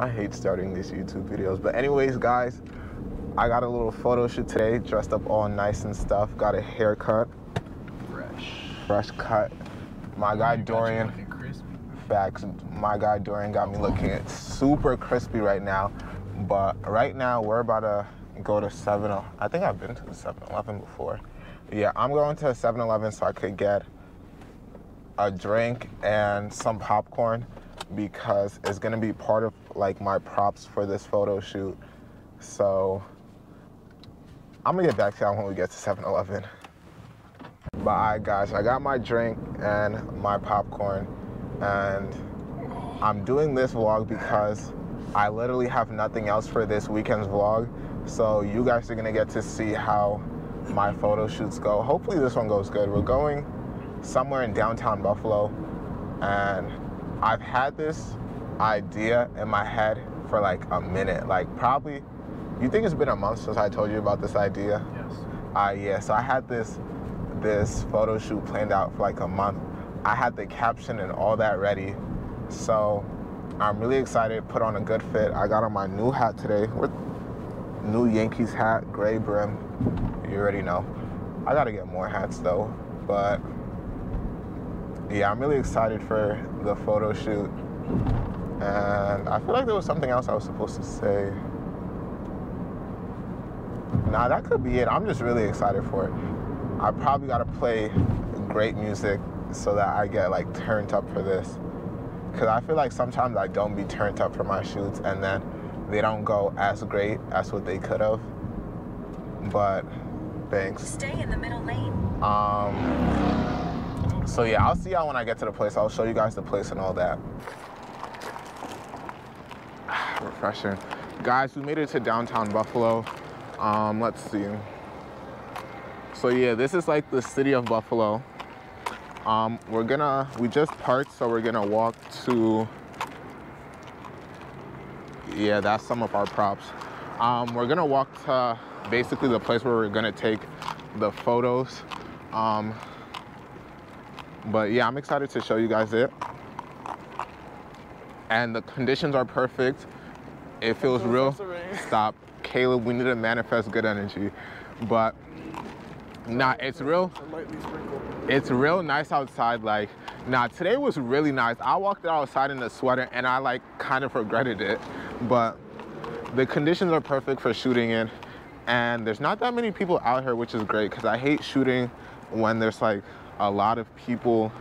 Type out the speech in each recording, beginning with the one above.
I hate starting these YouTube videos. But anyways, guys, I got a little photo shoot today, dressed up all nice and stuff. Got a haircut. Fresh. Fresh cut. My guy Dorian. Facts. My guy Dorian got me looking super crispy right now. But right now we're about to go to 7 I think I've been to the 7-Eleven before. Yeah, I'm going to 7-Eleven so I could get a drink and some popcorn because it's gonna be part of like my props for this photo shoot. So I'm gonna get back to y'all when we get to 7-Eleven. But guys, I got my drink and my popcorn and I'm doing this vlog because I literally have nothing else for this weekend's vlog. So you guys are gonna get to see how my photo shoots go. Hopefully this one goes good. We're going somewhere in downtown Buffalo and I've had this idea in my head for like a minute, like probably, you think it's been a month since I told you about this idea? Yes. Uh, yeah, so I had this, this photo shoot planned out for like a month. I had the caption and all that ready. So I'm really excited, to put on a good fit. I got on my new hat today, with new Yankees hat, gray brim. You already know. I gotta get more hats though, but yeah, I'm really excited for the photo shoot. And I feel like there was something else I was supposed to say. Nah, that could be it. I'm just really excited for it. I probably gotta play great music so that I get like turned up for this. Cause I feel like sometimes I don't be turned up for my shoots and then they don't go as great as what they could have. But thanks. Stay in the middle lane. Um, so yeah, I'll see y'all when I get to the place. I'll show you guys the place and all that. Refreshing. Guys, we made it to downtown Buffalo. Um, let's see. So yeah, this is like the city of Buffalo. Um, we're gonna, we just parked, so we're gonna walk to, yeah, that's some of our props. Um, we're gonna walk to basically the place where we're gonna take the photos. Um, but yeah, I'm excited to show you guys it. And the conditions are perfect. It feels real. Stop. Caleb, we need to manifest good energy. But nah, it's real. It's real nice outside. Like, nah, today was really nice. I walked outside in a sweater and I like kind of regretted it. But the conditions are perfect for shooting in. And there's not that many people out here, which is great because I hate shooting when there's like a lot of people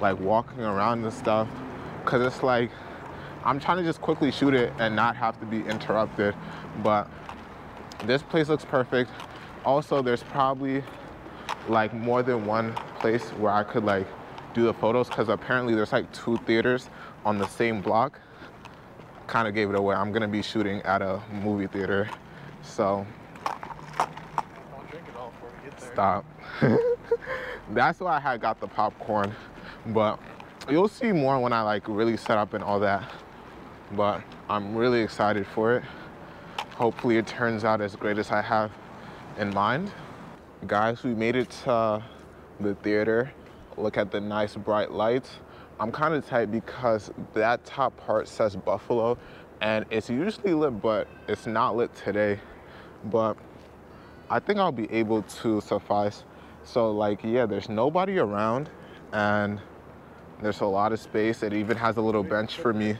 like walking around and stuff because it's like I'm trying to just quickly shoot it and not have to be interrupted but this place looks perfect also there's probably like more than one place where I could like do the photos because apparently there's like two theaters on the same block kind of gave it away I'm gonna be shooting at a movie theater so stop that's why I had got the popcorn. But you'll see more when I like really set up and all that. But I'm really excited for it. Hopefully it turns out as great as I have in mind. Guys, we made it to the theater. Look at the nice bright lights. I'm kind of tight because that top part says Buffalo and it's usually lit, but it's not lit today. But I think I'll be able to suffice. So like, yeah, there's nobody around and there's a lot of space. It even has a little bench for me.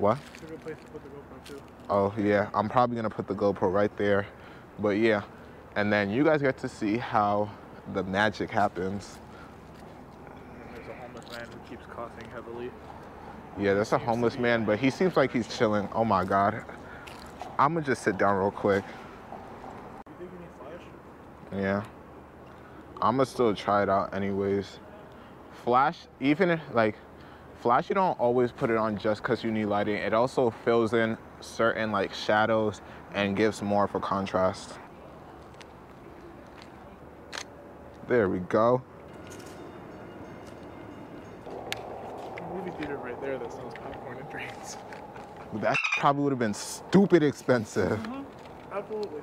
What? Oh yeah, I'm probably gonna put the GoPro right there. But yeah, and then you guys get to see how the magic happens. There's a homeless man who keeps coughing heavily. Yeah, there's a homeless man, but he seems like he's chilling. Oh my God. I'm gonna just sit down real quick. You think you need flash? Yeah. I'm gonna still try it out anyways. Flash, even if, like, flash, you don't always put it on just because you need lighting. It also fills in certain like shadows and gives more for contrast. There we go. Movie theater right there that sells popcorn and drinks. That probably would have been stupid expensive. Mm-hmm. Absolutely.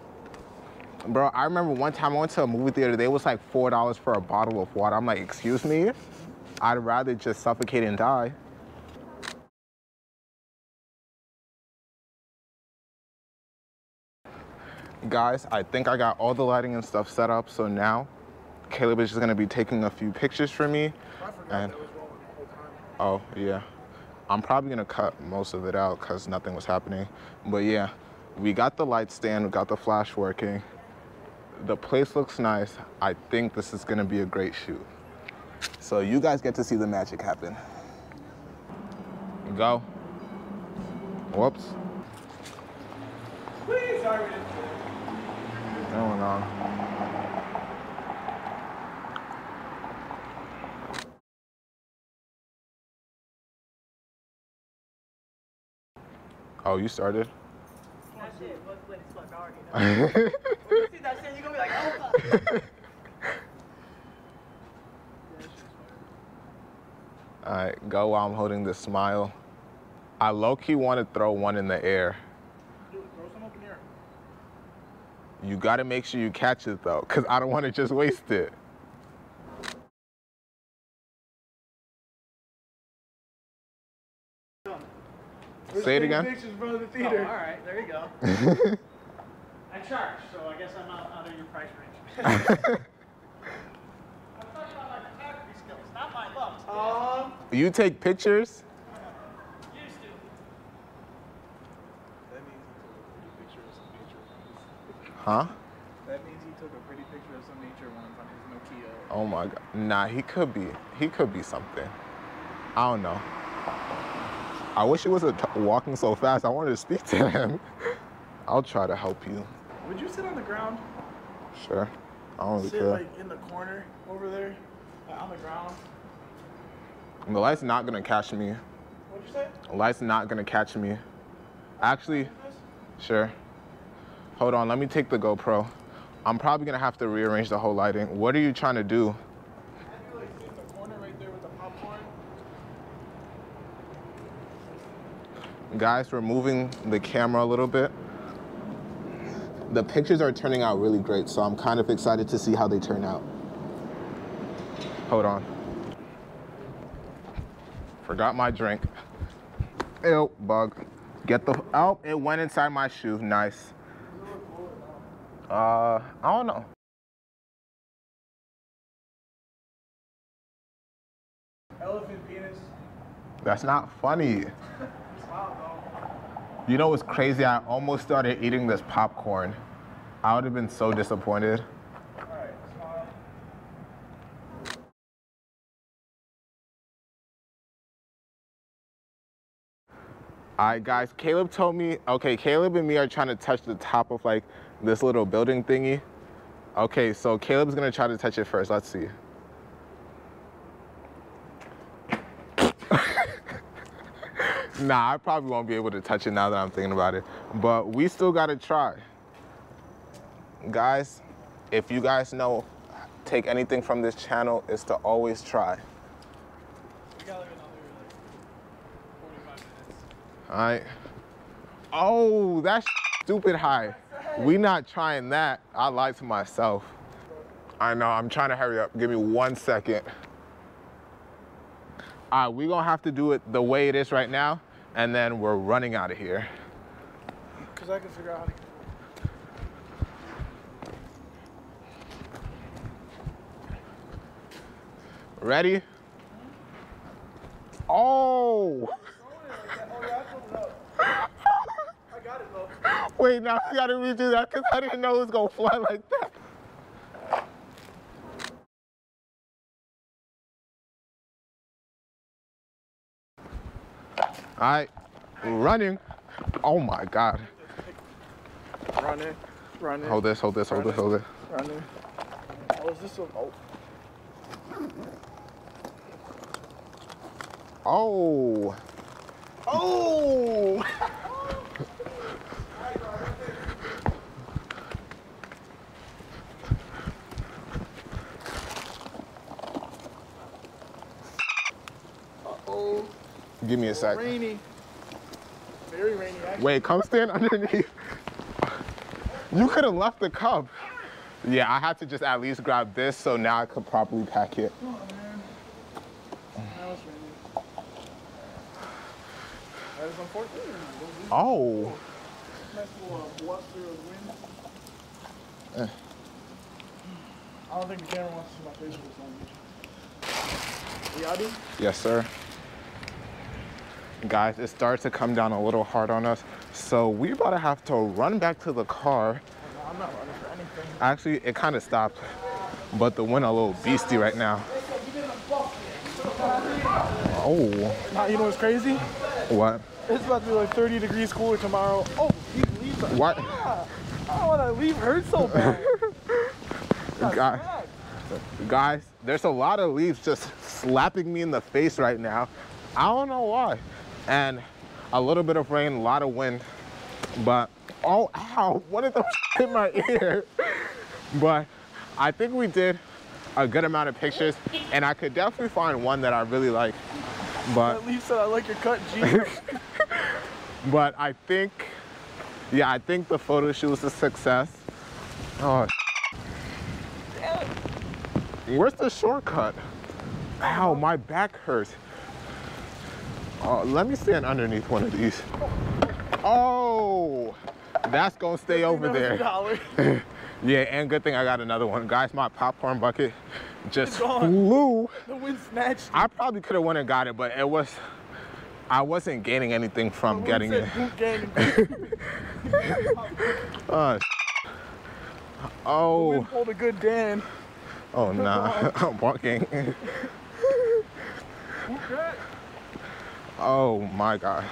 Bro, I remember one time I went to a movie theater, they was like $4 for a bottle of water. I'm like, excuse me? I'd rather just suffocate and die. Guys, I think I got all the lighting and stuff set up. So now Caleb is just gonna be taking a few pictures for me. And- that was rolling the whole time. Oh, yeah. I'm probably gonna cut most of it out because nothing was happening. But yeah, we got the light stand, we got the flash working. The place looks nice. I think this is gonna be a great shoot. So you guys get to see the magic happen. Go. Whoops. Please, sorry. Going on. Oh, you started? That shit was lit as fuck already. though. When you see that shit, you gonna be like, oh fuck. All right, go while I'm holding this smile. I low-key want to throw one in the air. Do. Throw some up in here. You gotta make sure you catch it though, because I don't want to just waste it. Say it again. Pictures from the Oh, all right, there you go. I charge, so I guess I'm out, out of your price range. I'm talking about my photography skills, not my looks. Um, You take pictures? Used to. that means he took a pretty picture of some take pictures? Huh? That means he took a pretty picture of some nature ones on his Nokia. Oh my god. Nah, he could be. He could be something. I don't know. I wish he wasn't walking so fast. I wanted to speak to him. I'll try to help you. Would you sit on the ground? Sure. I don't really Sit care. like in the corner over there, like on the ground. The light's not gonna catch me. What'd you say? The light's not gonna catch me. Actually, sure. Hold on, let me take the GoPro. I'm probably gonna have to rearrange the whole lighting. What are you trying to do? Have like sit in the corner right there with the popcorn? Guys, we're moving the camera a little bit. The pictures are turning out really great, so I'm kind of excited to see how they turn out. Hold on. Forgot my drink. Ew, bug. Get the, oh, it went inside my shoe, nice. Uh, I don't know. Elephant penis. That's not funny. You know what's crazy? I almost started eating this popcorn. I would have been so disappointed. though. Alright, smile. All right, guys, Caleb told me, okay, Caleb and me are trying to touch the top of like this little building thingy. Okay, so Caleb's gonna try to touch it first. Let's see. nah, I probably won't be able to touch it now that I'm thinking about it. But we still gotta try. Guys, if you guys know, take anything from this channel is to always try. We got like another like 45 minutes. All right. Oh, that's stupid high. We not trying that. I lied to myself. I know, I'm trying to hurry up. Give me one second. All right, we're gonna have to do it the way it is right now, and then we're running out of here. Cause I can figure out how to. Ready? Oh! Oh yeah, I pulled it up. I got it though. Wait, now we gotta redo that because I didn't know it was gonna fly like that. All right, running. Oh my God. Running, running, Hold this, hold this, hold this, hold this. running. Oh, is this a? Oh. Oh. oh, Give me a sec. rainy. Very rainy. Actually. Wait, come stand underneath. You could have left the cup. Yeah, I had to just at least grab this so now I could properly pack it. Oh man. That was raining. That is unfortunate. Oh. Uh, wind. I don't think the camera wants to see my face with this on. You ready? Yes, sir. Guys, it starts to come down a little hard on us. So we about to have to run back to the car. I'm not running for anything. Actually, it kind of stopped, but the wind a little beastie right now. Oh, Nah, you know what's crazy? what? It's about to be like 30 degrees cooler tomorrow. Oh, these leaves are. What? I don't want to leave hurt so bad. Guys, guys, there's a lot of leaves just slapping me in the face right now. I don't know why. And a little bit of rain, a lot of wind. But, oh, ow, one of them in my ear. But I think we did a good amount of pictures, and I could definitely find one that I really like. But, That leaf said uh, I like your cut, G. but I think, yeah, I think the photo shoot was a success. Oh, Where's the shortcut? Ow, my back hurts. Oh, let me stand underneath one of these. Oh, that's gonna stay over there. Yeah, and good thing I got another one. Guys, my popcorn bucket just flew. The wind snatched. I probably could have went and got it, but it was, I wasn't gaining anything from getting it. Uh, oh, pulled a good Dan. oh nah, I'm walking. Okay. Oh my God.